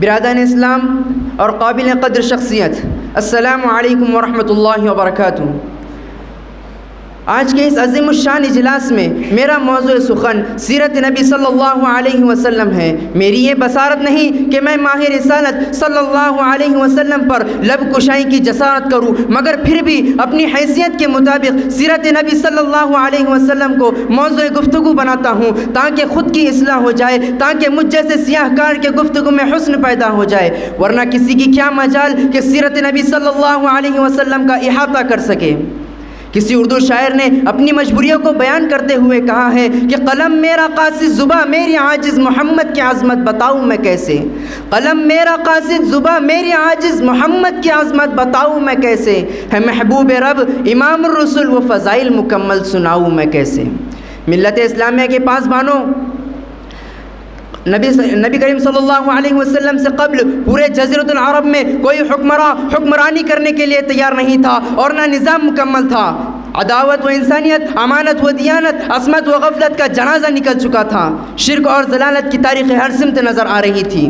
बिरादन इस्लाम और काबिल कदर शख्सियत अल्लाम वरहमल वबरक आज के इस अजीम इजलास में मेरा मौजू सुखन सीरत नबी सल्लल्लाहु अलैहि वसल्लम है। मेरी ये बसारत नहीं कि मैं माहिर रसालत सल्लल्लाहु अलैहि वसल्लम पर लब कुशाई की जसारत करूँ, मगर फिर भी अपनी हैसियत के मुताबिक सीरत नबी सल्लल्लाहु अलैहि वसल्लम को मौजू गुफ्तु बनाता हूँ, ताकि ख़ुद की असलाह हो जाए, ताकि मुझ जैसे सियाहकार के गुफ्तु में हुस्न पैदा हो जाए, वरना किसी की क्या मजाल कि सीरत नबी सल्लल्लाहु अलैहि वसल्लम का अहाता कर सके। किसी उर्दू शायर ने अपनी मजबूरियों को बयान करते हुए कहा है कि कलम मेरा कासिद, ज़ुबा मेरी आजिज़, मोहम्मद की आज़मत बताऊँ मैं कैसे? कलम मेरा कासिद, ज़ुबा मेरी आजिज़, मोहम्मद की आज़मत बताऊँ मैं कैसे? है महबूब रब इमाम रसुल, व फ़ज़ाइल मुकम्मल सुनाऊँ मैं कैसे? मिलत इस्लामिया के पास बानो नबी नबी करीम सल्लल्लाहु अलैहि वसल्लम से कबल पूरे जजीरतुल अरब में कोई हुक्मरा हुक्मरानी करने के लिए तैयार नहीं था और ना निज़ाम मुकम्मल था। अदावत व इंसानियत, अमानत व दियानत, असमत व गफलत का जनाजा निकल चुका था। शिरक और जलालत की तारीख़ हर सिमत नज़र आ रही थी।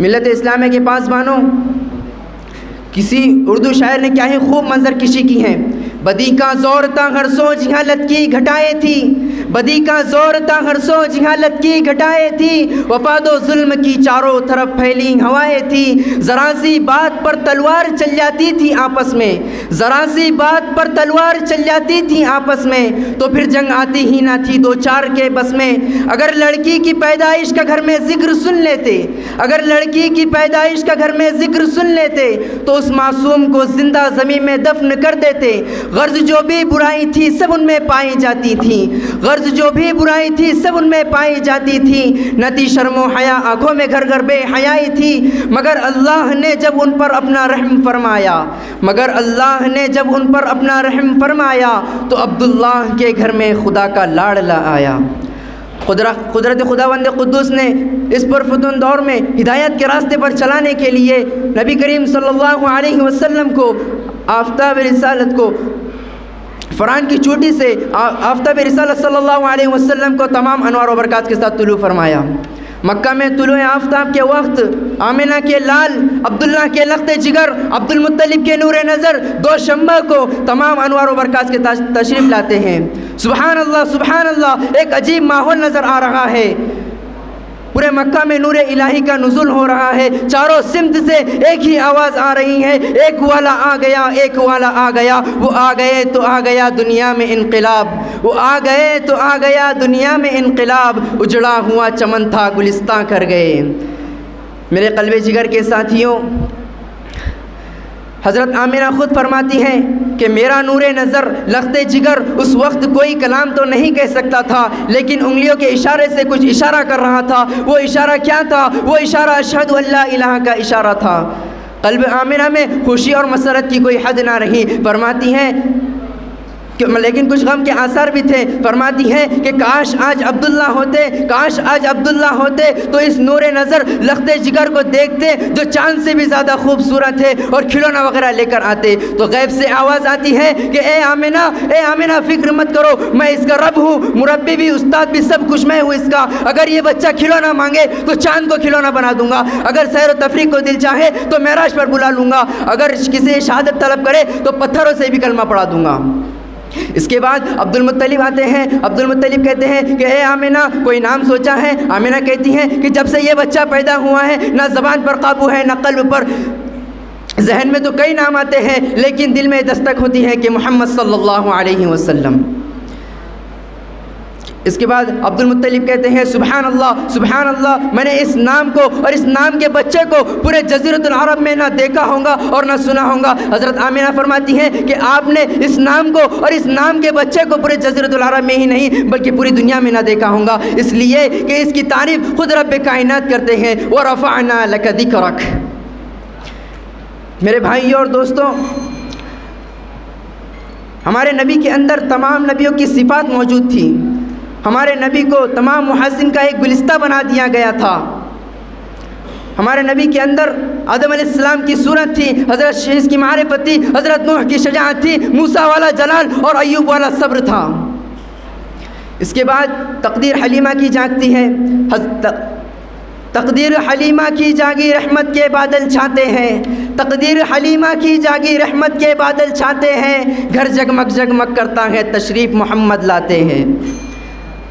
मिलत इस्लाम के पास बानो, किसी उर्दू शायर ने क्या ही खूब मंजर किशी की है? बदी का ज़ोर ता हर सो जिहालत की घटाए थी। बदी का ज़ोर था, हर सो जिहालत की घटाए थी। वफादो जुल्म की चारों तरफ़ फैली हवाएँ थी। ज़रा सी बात पर तलवार चल जाती थी आपस में। ज़रा सी बात पर तलवार चल जाती थी आपस में। तो फिर जंग आती ही ना थी दो चार के बस में। अगर लड़की की पैदाइश का घर में ज़िक्र सुन लेते, अगर लड़की की पैदाइश का घर में ज़िक्र सुन लेते तो उस मासूम को ज़िंदा ज़मीन में दफन कर देते। गर्ज जो भी बुराई थी सब उनमें पाई जाती थी। गर्ज जो भी बुराई थी, सब उनमें पाई जाती थी। नती शर्मो हया, आँखों में घर घर बेहयाई थी। मगर अल्लाह ने जब उन पर अपना रहम फरमाया, मगर अल्लाह ने जब उन पर अपना रहम फरमाया तो अब्दुल्लाह के घर में खुदा का लाड़ला आया। कुदरत खुदावंद कुद्दूस ने इस पुरफतन दौर में हिदायत के रास्ते पर चलाने के लिए नबी करीम सल्लल्लाहु अलैहि वसल्लम को, आफ्ताब रिसालत को फ़रान की चोटी से आफ्ताब रिसालत सल्लल्लाहु को तमाम अनवार बरक़ात के साथ तुलू फरमाया। मक्का में तुलु आफ्ताब के वक्त, आमिना के लाल अब्दुल्ला के लख्त जिगर, अब्दुल मुत्तलिब के नूर नज़र, दो शम्बा को तमाम अनवार बरक़ात के तशरीफ़ लाते हैं। सुबहान अल्लाह सुबहान एक अजीब माहौल नज़र आ रहा है। पूरे मक्का में नूर इलाही का नजुल हो रहा है। चारों सिमत से एक ही आवाज़ आ रही है। एक वाला आ गया, एक वाला आ गया। वो आ गए तो आ गया दुनिया में इनकलाब। वो आ गए तो आ गया दुनिया में इनकलाब। उजड़ा हुआ चमन था, गुलिस्तां कर गए। मेरे कलबे जिगर के साथियों, हज़रत आमिना ख़ुद फरमाती हैं कि मेरा नूर नज़र, लखते जिगर, उस वक्त कोई कलाम तो नहीं कह सकता था, लेकिन उंगलियों के इशारे से कुछ इशारा कर रहा था। वो इशारा क्या था? वो इशारा अशहद अल्लाह का इशारा था। कल्ब आमिना में खुशी और मसरत की कोई हद ना रही। फरमाती हैं लेकिन कुछ गम के आसार भी थे। फरमाती हैं कि काश आज अब्दुल्ला होते, काश आज अब्दुल्ला होते तो इस नूर नज़र, लखते जिगर को देखते, जो चाँद से भी ज़्यादा खूबसूरत है और खिलौना वगैरह लेकर आते। तो गैब से आवाज़ आती है कि, ए आमिना ए आमिना, फ़िक्र मत करो, मैं इसका रब हूँ मुरबी भी, उस्ताद भी, सब कुछ मैं हूँ इसका। अगर ये बच्चा खिलौना मांगे तो चाँद को खिलौना बना दूँगा। अगर सैर व तफरी को दिल चाहे तो महराज पर बुला लूँगा। अगर किसी शहादत तलब करे तो पत्थरों से भी कलमा पढ़ा दूँगा। इसके बाद अब्दुल मुत्तलिब आते हैं। अब्दुल मुत्तलिब कहते हैं कि, ए आमिना, कोई नाम सोचा है? आमिना कहती हैं कि, जब से ये बच्चा पैदा हुआ है, ना ज़बान पर काबू है, ना कल्ब पर जहन में तो कई नाम आते हैं, लेकिन दिल में दस्तक होती है कि मोहम्मद सल्लल्लाहु अलैहि वसल्लम। इसके बाद अब्दुल मुत्तलिब कहते हैं सुबहान अल्लाह सुबहान अल्लाह मैंने इस नाम को और इस नाम के बच्चे को पूरे जजीरतुल अरब में ना देखा होगा और ना सुना होगा। हज़रत आमिना फरमाती हैं कि आपने इस नाम को और इस नाम के बच्चे को पूरे जजीरतुल अरब में ही नहीं, बल्कि पूरी दुनिया में ना देखा होगा। इसलिए कि इसकी तारीफ़ खुद रब कायनात करते हैं और रफ़ाना लकदिक रख मेरे भाई और दोस्तों, हमारे नबी के अंदर तमाम नबियों की सिफात मौजूद थी। हमारे नबी को तमाम मुहसिन का एक गुलिस्ता बना दिया गया था। हमारे नबी के अंदर आदम आदम की सूरत थी, हज़रत शेष की मारफत हज़रत नूह की शजात थी, मूसा वाला जलाल और अयूब वाला सब्र था। इसके बाद तकदीर हलीमा की जागती है। तकदीर हलीमा की जागी रहमत के बादल छाते हैं। तकदीर हलीमा की जागी रहमत के बादल छाते हैं। घर जगमग जगमग करता है, तशरीफ़ मोहम्मद लाते हैं।